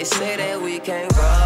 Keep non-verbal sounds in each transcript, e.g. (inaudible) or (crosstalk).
they say that we can't roll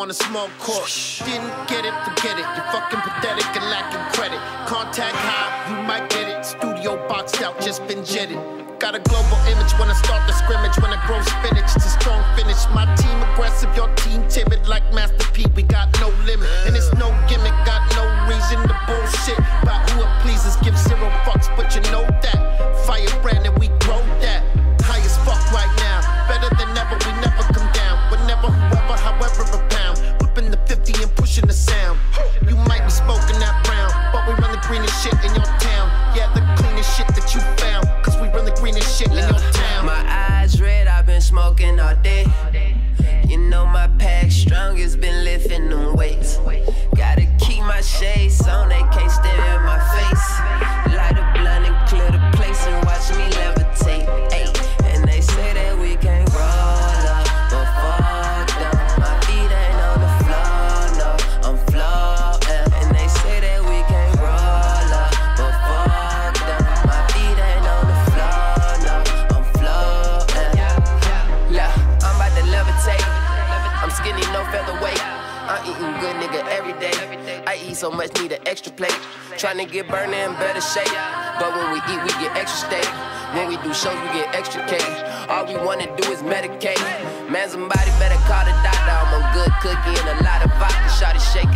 on a small court. Didn't get it, forget it. You're fucking pathetic and lacking credit. Contact high, you might get it. Studio boxed out, just been jetted. Got a global image when I start the scrimmage. When I smoking all day. You know my pack strong, it's been lifting them weights. Gotta keep my shades on, they can't I eat so much, need an extra plate. Trying to get burning in better shape. But when we eat, we get extra steak. When we do shows, we get extra cake. All we wanna do is medicate. Man, somebody better call the doctor. I'm a good cookie and a lot of vodka. Shawty shaking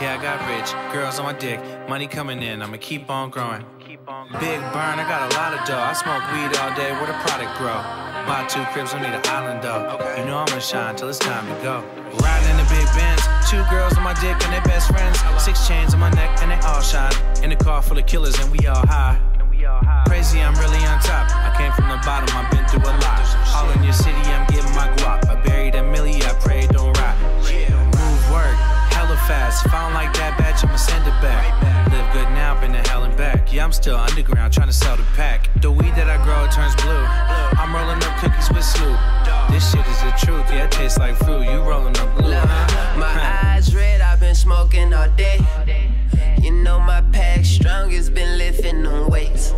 Yeah, I got rich. Girls on my dick. Money coming in. I'ma keep on growing. Big burn, I got a lot of dough. I smoke weed all day. Where the product grow? Buy two cribs, don't need an island though. You know I'ma shine till it's time to go. Riding in the big Benz. Two girls on my dick and they best friends. Six chains on my neck and they all shine. In a car full of killers and we all high. Crazy, I'm really on top. I came from the bottom, I've been through a lot. All in your city, I'm trying sell the pack. The weed that I grow, turns blue. I'm rolling up cookies with Snoop. This shit is the truth, yeah, it tastes like fruit. You rolling up huh? my eyes red, I've been smoking all day. You know my pack strong, it's been lifting them weights.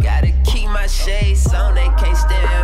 Gotta keep my shades on, they can't stare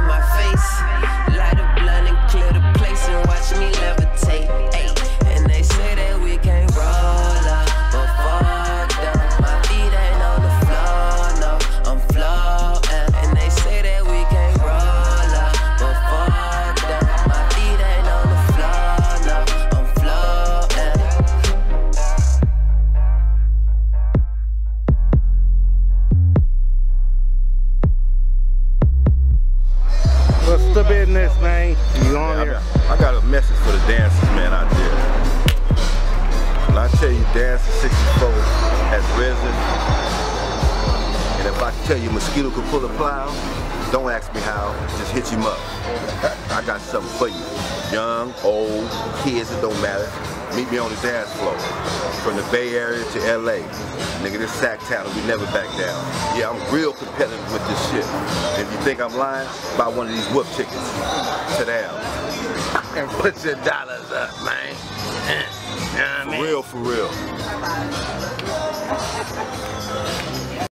For the dancers, man, out there. When I tell you Dancer 64 has risen, and if I tell you Mosquito could pull a plow, don't ask me how, just hit him up. I got something for you. Young, old, kids, it don't matter. Meet me on the dance floor. From the Bay Area to LA. Nigga, this Sac Town, we never back down. Yeah, I'm real competitive with this shit. If you think I'm lying, buy one of these whoop tickets. Sit down. And put your dollars up, man. (laughs) You know what I For mean? real, for real.